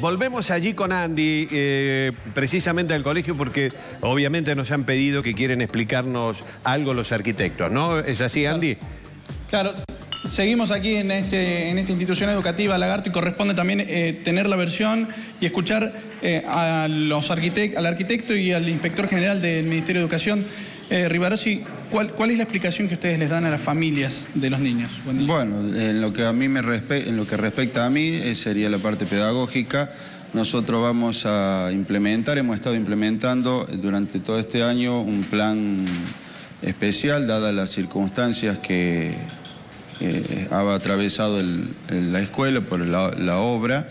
Volvemos allí con Andy, eh, precisamente al colegio, porque obviamente nos han pedido que quieren explicarnos algo los arquitectos, ¿no? ¿Es así, Andy? Claro, seguimos aquí en, este, en esta institución educativa, Lagarto, y corresponde también eh, tener la versión y escuchar eh, a los al arquitecto y al inspector general del Ministerio de Educación. Eh, Rivarossi, ¿cuál, ¿cuál es la explicación que ustedes les dan a las familias de los niños? Bueno, en lo que a mí me en lo que respecta a mí eh, sería la parte pedagógica. Nosotros vamos a implementar, hemos estado implementando durante todo este año un plan especial, dadas las circunstancias que eh, ha atravesado la escuela por la, la obra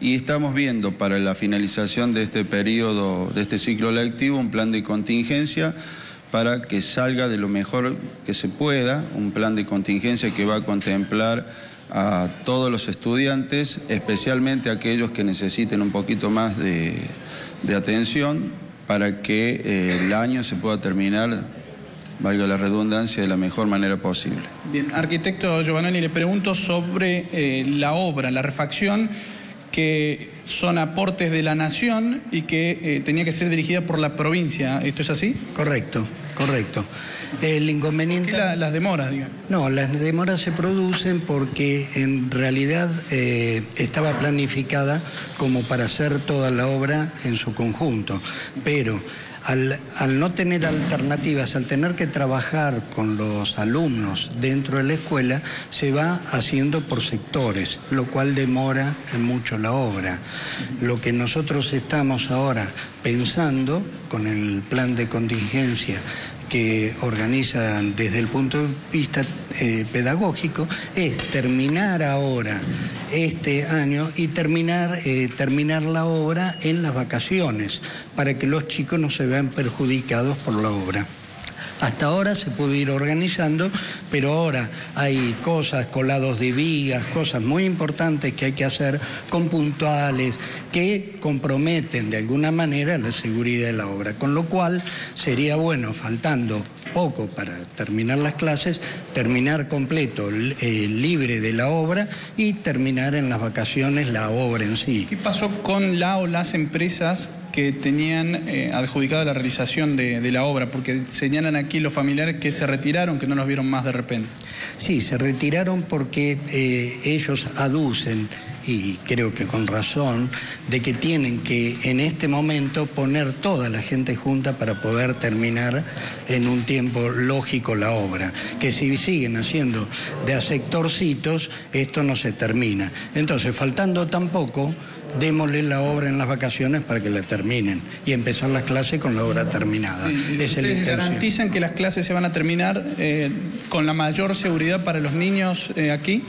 y estamos viendo para la finalización de este periodo, de este ciclo lectivo, un plan de contingencia para que salga de lo mejor que se pueda, un plan de contingencia que va a contemplar a todos los estudiantes, especialmente aquellos que necesiten un poquito más de, atención para que eh, el año se pueda terminar, valga la redundancia, de la mejor manera posible. Bien, arquitecto Giovanni, le pregunto sobre eh, la obra, la refacción que son aportes de la nación y que eh, tenía que ser dirigida por la provincia. ¿Esto es así? Correcto, correcto. El inconveniente... ¿Por qué las demoras, digamos? No, las demoras se producen porque en realidad eh, estaba planificada como para hacer toda la obra en su conjunto, pero al, no tener alternativas, al tener que trabajar con los alumnos dentro de la escuela, se va haciendo por sectores, lo cual demora mucho la obra. Lo que nosotros estamos ahora pensando con el plan de contingencia que organizan desde el punto de vista eh, pedagógico es terminar ahora este año y terminar, eh, terminar la obra en las vacaciones para que los chicos no se vean perjudicados por la obra. Hasta ahora se pudo ir organizando, pero ahora hay cosas, colados de vigas, cosas muy importantes que hay que hacer con puntuales que comprometen de alguna manera la seguridad de la obra. Con lo cual sería bueno, faltando poco para terminar las clases, terminar completo, libre de la obra y terminar en las vacaciones la obra en sí. ¿Qué pasó con la o las empresas que tenían eh, adjudicada la realización de, la obra, porque señalan aquí los familiares que se retiraron, que no los vieron más de repente. Sí, se retiraron porque eh, ellos aducen, y creo que con razón, de que tienen que en este momento poner toda la gente junta para poder terminar en un tiempo lógico la obra. Que si siguen haciendo de a sectorcitos, esto no se termina. Entonces, faltando tan poco, démosle la obra en las vacaciones para que la terminen y empezar las clases con la obra terminada. garantizan que las clases se van a terminar eh, con la mayor seguridad para los niños eh, aquí?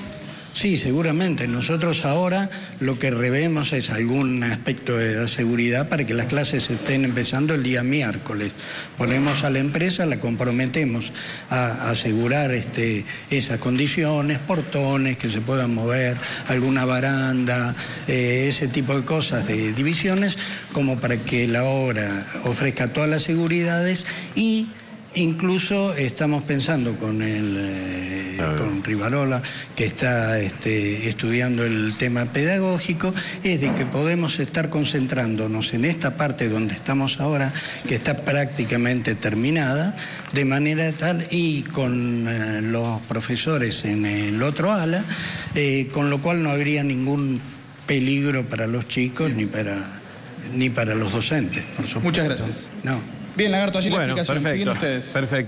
Sí, seguramente. Nosotros ahora lo que revemos es algún aspecto de seguridad para que las clases estén empezando el día miércoles. Ponemos a la empresa, la comprometemos a asegurar este, esas condiciones, portones que se puedan mover, alguna baranda, eh, ese tipo de cosas de divisiones, como para que la obra ofrezca todas las seguridades y Incluso estamos pensando con el eh, con Rivarola, que está este, estudiando el tema pedagógico, es de que podemos estar concentrándonos en esta parte donde estamos ahora, que está prácticamente terminada, de manera tal, y con eh, los profesores en el otro ala, eh, con lo cual no habría ningún peligro para los chicos ni para, ni para los docentes, por supuesto. Muchas gracias. No. Bien, Lagarto, allí la explicación. Perfecto, ustedes. Perfecto.